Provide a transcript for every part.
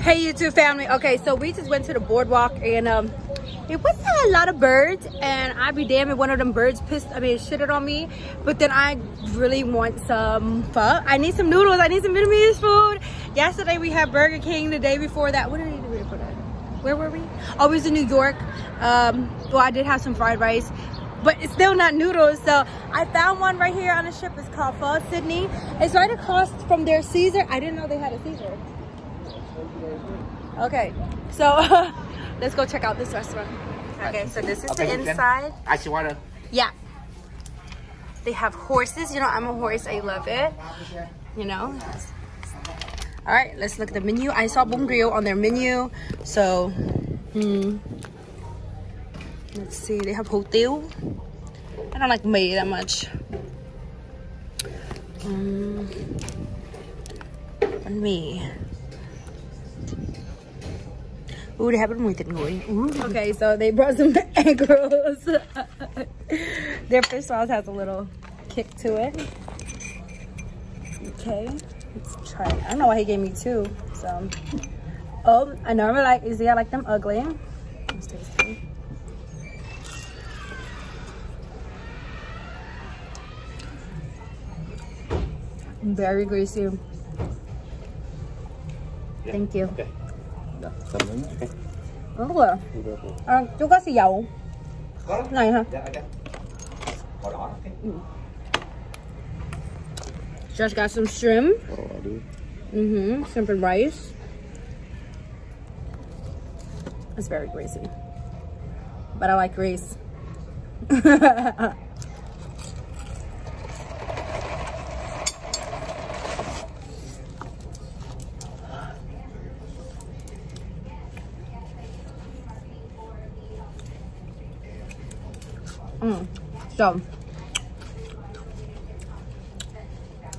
Hey YouTube family. Okay, so we just went to the boardwalk and um it was a lot of birds and I'd be damn if one of them birds pissed I mean shitted on me. But then I really want some pho. I need some noodles. I need some Vietnamese food. Yesterday we had Burger King. The day before that, what did the day before that? Where were we? Oh, we was in New York. Um, well, I did have some fried rice but it's still not noodles. So I found one right here on the ship. It's called Pho Sydney. It's right across from their Caesar. I didn't know they had a Caesar. Okay, so let's go check out this restaurant. Okay, so this is Okay, the you can- inside. Actually, wanna Yeah. They have horses. You know, I'm a horse. I love it. You know. All right, let's look at the menu. I saw Bún Grill on their menu. So, hmm. Let's see. They have hotel. I don't like me that much. Um, bánh mì. Ooh, they have bánh mì thịt nguội. Ooh. Okay, so they brought some egg rolls. Their fish sauce has a little kick to it. Okay, let's try it. I don't know why he gave me two. So, oh, I normally like, you see, I like them ugly. It's tasty. Very greasy. Thank you. Okay. Dạ, tầm. Okay. Đúng rồi. À, chú có xì dầu Có. này hả? Dạ, đỏ. Okay. Just got some shrimp. Oh, I do. Mm-hmm. Shrimp and rice. It's very greasy. But I like grease. mm. So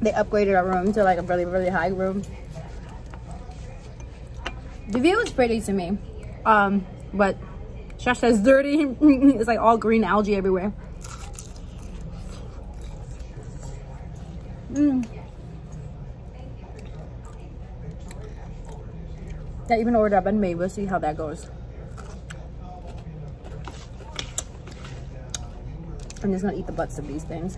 they upgraded our room to like a really really high room. The view is pretty to me um but Shash says dirty. It's like all green algae everywhere. Mm. I even ordered a banh mi we'll see how that goes I'm just gonna eat the butts of these things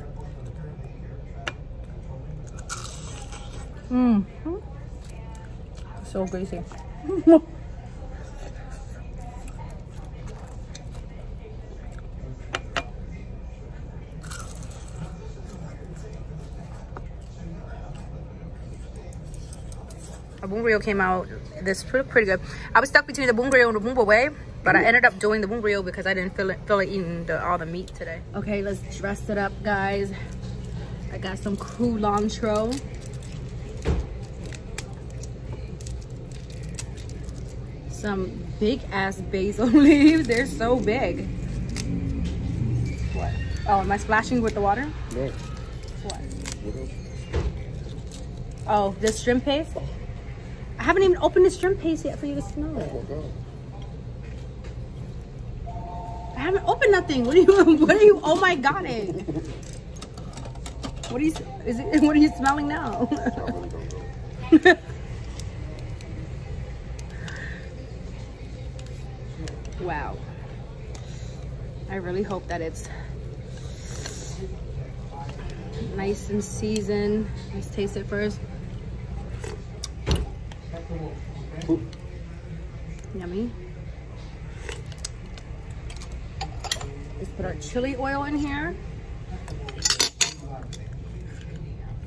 Mmm. So greasy. A bún grill came out. This pretty pretty good. I was stuck between the bún grill and the bún Huế, but I ended up doing the bún grill because I didn't feel it feel like eating the, all the meat today. Okay, let's dress it up, guys. I got some culantro. some big ass basil leaves. They're so big. What? Oh, am I splashing with the water? No. What? What? Oh, this shrimp paste? I haven't even opened the shrimp paste yet for you to smell it. Oh, God. I haven't opened nothing. What are you, what are you, oh my god. What are you, is it, what are you smelling now? I really don't know. wow. I really hope that it's nice and seasoned. Let's taste it first. Yummy. Let's put our chili oil in here.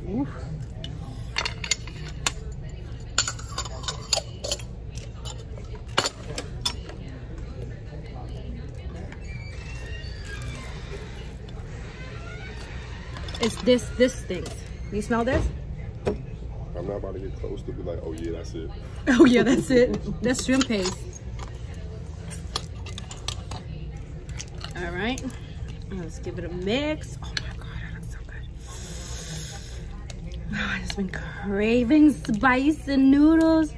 Ooh. It's this, this stinks. You smell this? I'm not about to get close to be like, oh, yeah, that's it. Oh yeah, that's it. That's shrimp paste. Let's give it a mix. Oh my god, that looks so good. Oh, I've just been craving spice and noodles.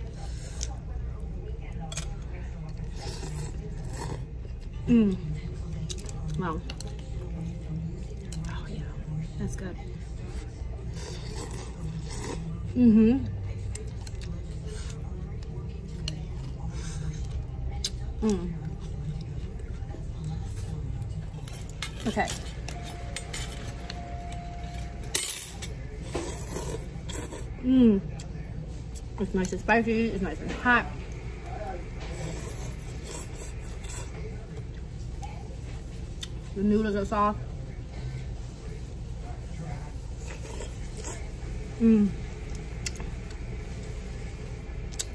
Mmm. Wow. Oh yeah, that's good. Mm-hmm. Mm. Okay. Mmm. It's nice and spicy. It's nice and hot. The noodles are soft. Mmm.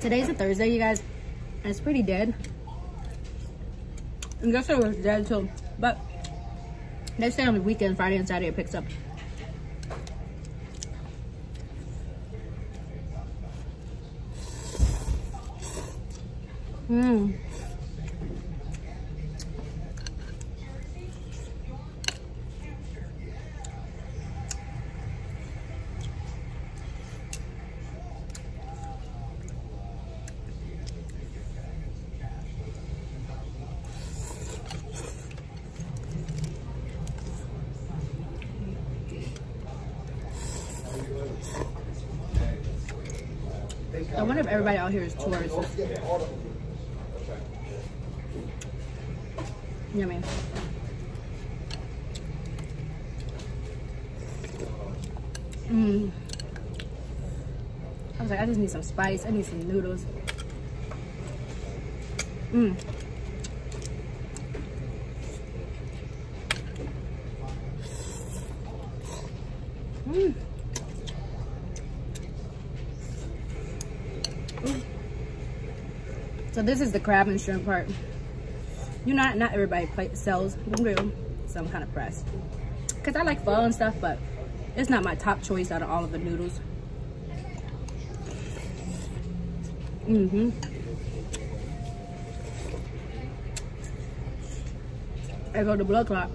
Today's a Thursday, you guys. It's pretty dead. And yesterday was dead too. But they say on the weekend, Friday and Saturday, it picks up. Mmm. I wonder if everybody out here is tourists. Yummy. Mmm. I was like, I just need some spice. I need some noodles. Mmm. So this is the crab and shrimp part. You know, not, everybody sells them do. So I'm kind of pressed. Because I like pho and stuff, but it's not my top choice out of all of the noodles. Mm-hmm. I go to blood clot.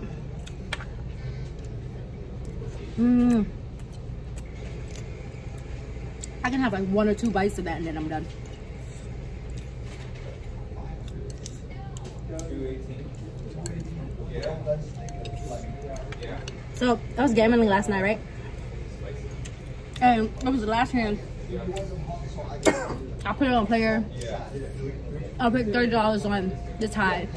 Mmm. I can have like one or two bites of that and then I'm done. So I was gambling last night, right? And it was the last hand. I put it on player. I put thirty dollars on the tie.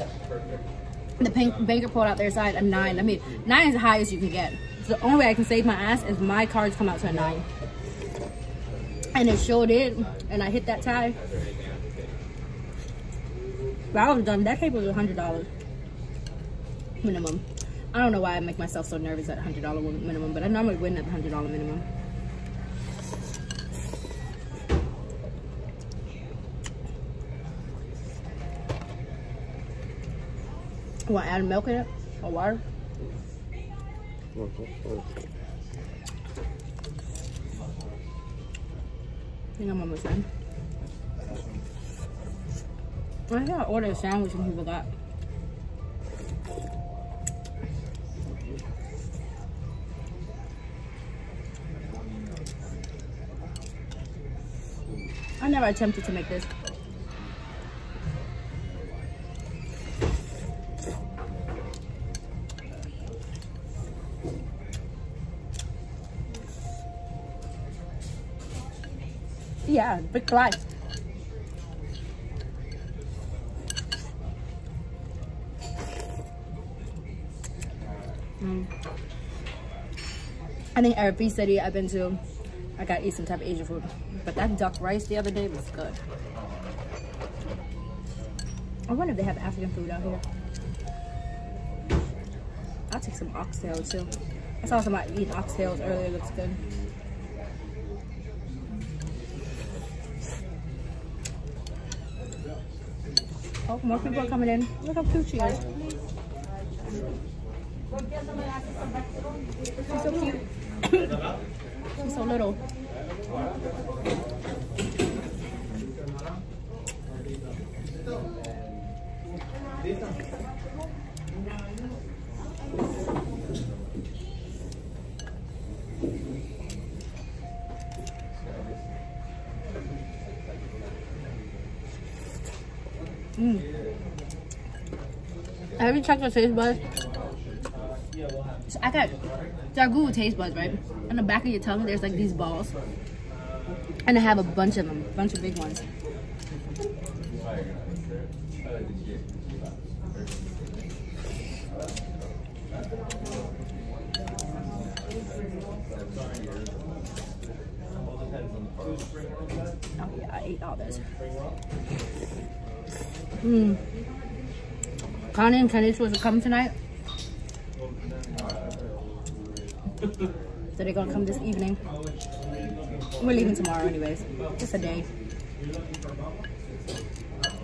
The pink banker pulled out their side a nine. I mean, nine is the highest you can get. So the only way I can save my ass is my cards come out to a nine. And it sure did. And I hit that tie. But I was done. That table was hundred dollars minimum. I don't know why I make myself so nervous at $100 minimum, but I normally win at the $100 minimum. Want to add milk in it or water? I think I'm almost done. I think I ordered a sandwich and he forgot. Never attempted to make this. Yeah, big life. Mm. I think every city I've been to, I gotta eat some type of Asian food. But that duck rice the other day was good. I wonder if they have African food out here. I'll take some oxtail too. I saw somebody eating oxtails earlier. Looks good. Oh, more people are coming in. Look how cute she is. She's so cute. She's so little. Mm. Have you checked your taste buds? So I got, Google taste buds, right? On the back of your tongue, there's like these balls. And I have a bunch of them, a bunch of big ones. Oh yeah, I ate all this. Hmm. Connie and Kenny supposed to come tonight. So they're gonna come this evening. We're leaving tomorrow anyways. Just a day.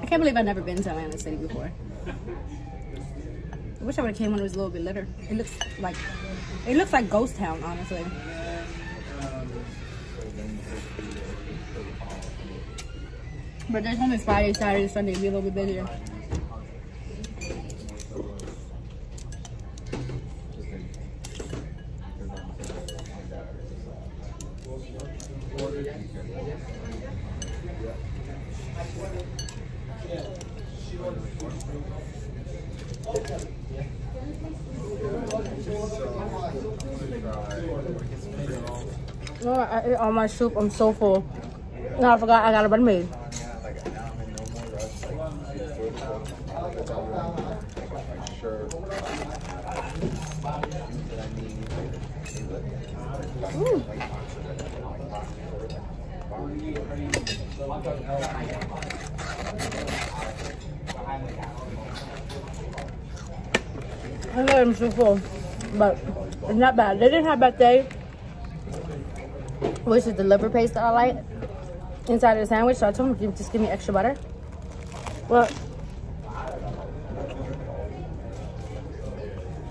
I can't believe I've never been to Atlantic City before. I wish I would have came when it was a little bit litter. It looks like it looks like ghost town, honestly. But there's only Friday, Saturday, Sunday, be a little bit busier. Oh, I ate all my soup. I'm so full. No, I forgot I got a bánh mì. Mm. I got them so full, but it's not bad. They didn't have pâté, which is the liver paste that I like inside of the sandwich. So I told him, just give me extra butter. Well,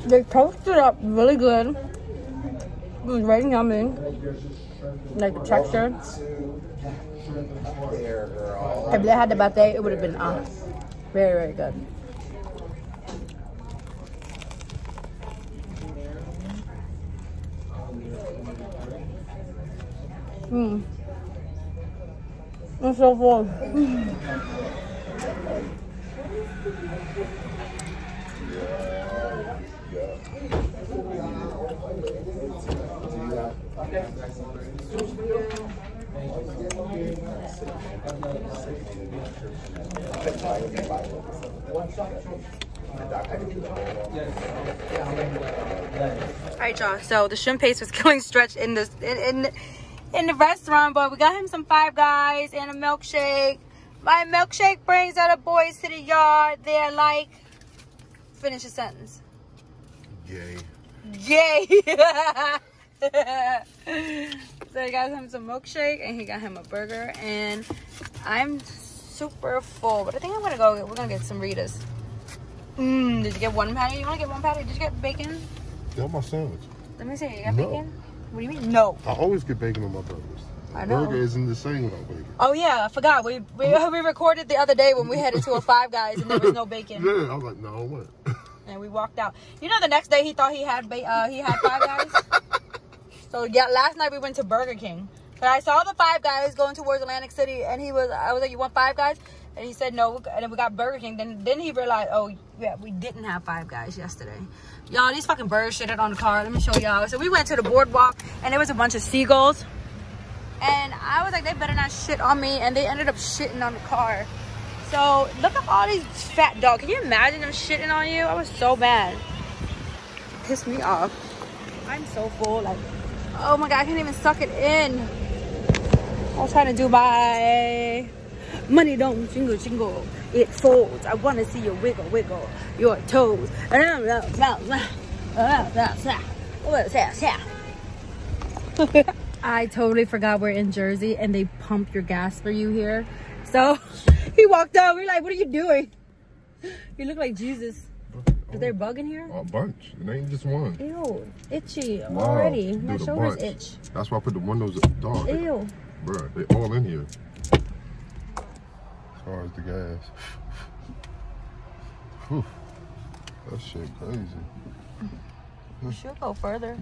they toasted up really good. It was very yummy. Like the texture. If they had the birthday, it would have been uh, very, very good. Mm. I'm so full. All right, y'all. So the shrimp paste was killing Stretch in this in, in in the restaurant, but we got him some Five Guys and a milkshake. My milkshake brings other boys to the yard. They're like, finish a sentence. Yay. Yay! so he got him some milkshake and he got him a burger, and I'm super full. But I think I'm gonna go. We're gonna get some Ritas. Mmm. Did you get one patty? You wanna get one patty? Did you get bacon? Got my sandwich. Let me see. You got No. bacon? What do you mean? No. I always get bacon on my burgers. I know. Burger isn't the same without bacon. Oh yeah, I forgot. We we, we recorded the other day when we headed to a Five Guys and there was no bacon, Yeah, I was like, no, what? and we walked out. You know, the next day he thought he had ba- uh, he had Five Guys. so yeah, last night we went to Burger King. But I saw the Five Guys going towards Atlantic City, and he was I was like, "You want Five Guys?" And he said no, and then we got Burger King. Then then he realized, oh yeah, we didn't have Five Guys yesterday. Y'all, these fucking birds shitted on the car. Let me show y'all. So we went to the boardwalk, and there was a bunch of seagulls. And I was like, they better not shit on me. And they ended up shitting on the car. So look at all these fat dogs. Can you imagine them shitting on you? I was so mad. Pissed me off. I'm so full. Like, oh my god, I can't even suck it in. I'm trying to do my money don't jingle jingle. It folds. I want to see you wiggle wiggle your toes. I totally forgot we're in Jersey and they pump your gas for you here. So he walked out. We're like, what are you doing? You look like Jesus. Is there a bug in here? A bunch. It ain't just one. Ew, itchy Wow. already. My a shoulders bunch. itch. That's why I put the windows up. Dog, they, Ew. bruh, they all in here. As far as the gas. Whew. That shit crazy. You should go further.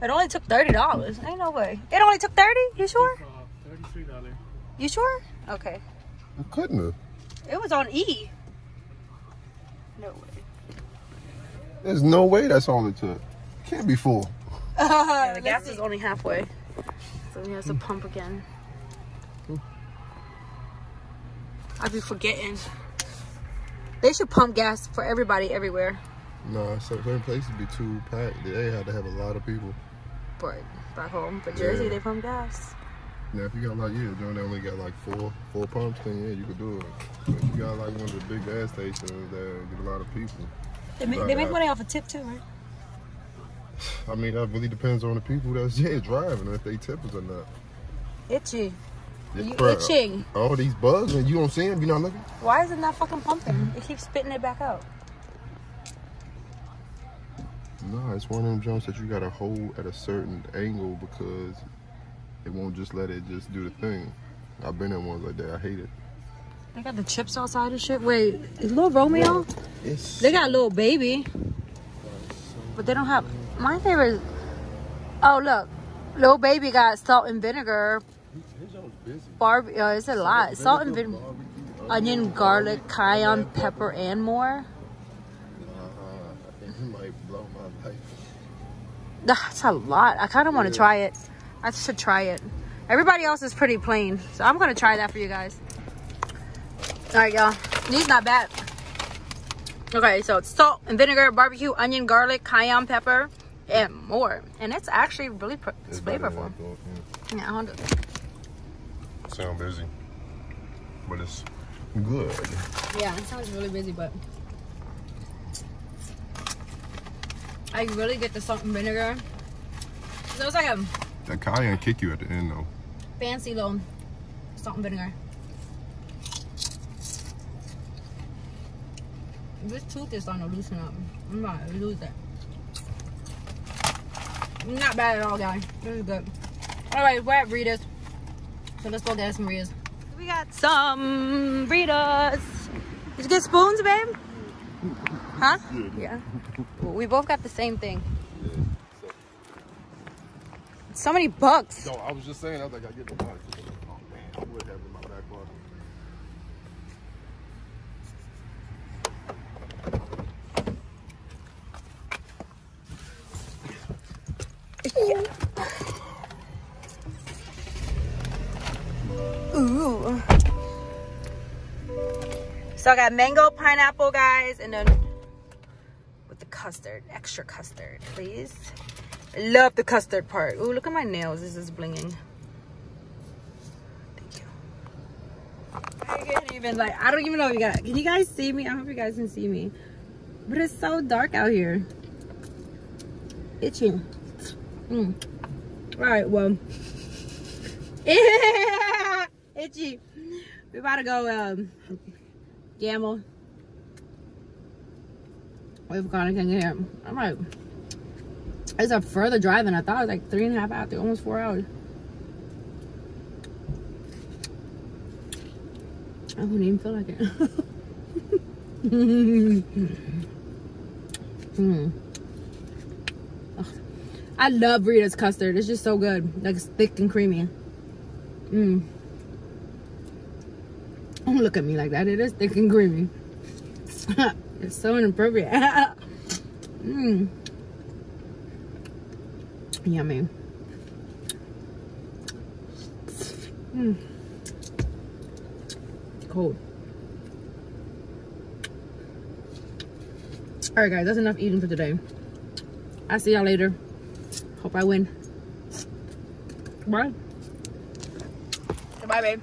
It only took thirty dollars. Ain't no way. It only took thirty. You sure? Thirty-three dollars. You sure? Okay. It couldn't have. It was on E. No way. There's no way that's all it took. Can't be full. the gas is only halfway. So he has to pump again. I be forgetting. They should pump gas for everybody everywhere. No, so certain places be too packed. They had to have a lot of people. But back home, but Jersey, Yeah. they pump gas. Now, if you got like, yeah, Joe, they only got like four four pumps, then yeah, you could do it. But if you got like one of the big gas stations that get a lot of people, They make, they make money off a tip too, right? I mean, that really depends on the people that's yeah, driving, if they tippers or not. Itchy. Yeah, You itching. All these bugs, and you don't see them, you're not looking? Why is it not fucking pumping? It keeps spitting it back out. No, it's one of them jumps that you gotta hold at a certain angle because it won't just let it just do the thing. I've been in ones like that. I hate it. They got the chips outside and shit. Wait, is little Romeo? It's They got a little baby, but they don't have. My favorite. Is, oh look, little baby got salt and vinegar. Barb, uh, it's a lot. Salt and vinegar, onion, garlic, cayenne pepper, and more. I think he might blow my life. That's a lot. I kind of want to try it. I should try it. Everybody else is pretty plain, so I'm gonna try that for you guys. All right, y'all. These not bad. Okay, so it's salt and vinegar, barbecue, onion, garlic, cayenne pepper, and more. And it's actually really it's flavorful. Thought, Yeah, hold on. yeah. Sound busy, but it's good. Yeah, it sounds really busy, but I really get the salt and vinegar. So it's like a That cayenne kick you at the end though. fancy little salt and vinegar. This tooth is starting to loosen up. I'm about to lose it. Not bad at all, guys. This is good. Alright, we're at Rita's. So let's go get some Rita's. We got some Rita's. Did you get spoons, babe? Huh? Yeah. Well, we both got the same thing. So many bucks. No, I was just saying. I was like, I get the box. So I got mango, pineapple, guys, and then with the custard, extra custard, please. I love the custard part. Ooh, look at my nails. This is blinging. Thank you. I can't even like. I don't even know if you guys. Can you guys see me? I hope you guys can see me. But it's so dark out here. Itching. Mm. All right. Well. Itchy. We about to go um gamble. We've gone and here. I'm like, it's a further drive than I thought. It was like three and a half hours, almost four hours. I wouldn't even feel like it. mm. I love Rita's custard. It's just so good. Like it's thick and creamy. Mmm. Don't look at me like that. It is thick and creamy. it's so inappropriate. Mmm. Yummy. Mmm. Cold. Alright guys, that's enough eating for today. I'll see y'all later. Hope I win. Bye. Bye, babe.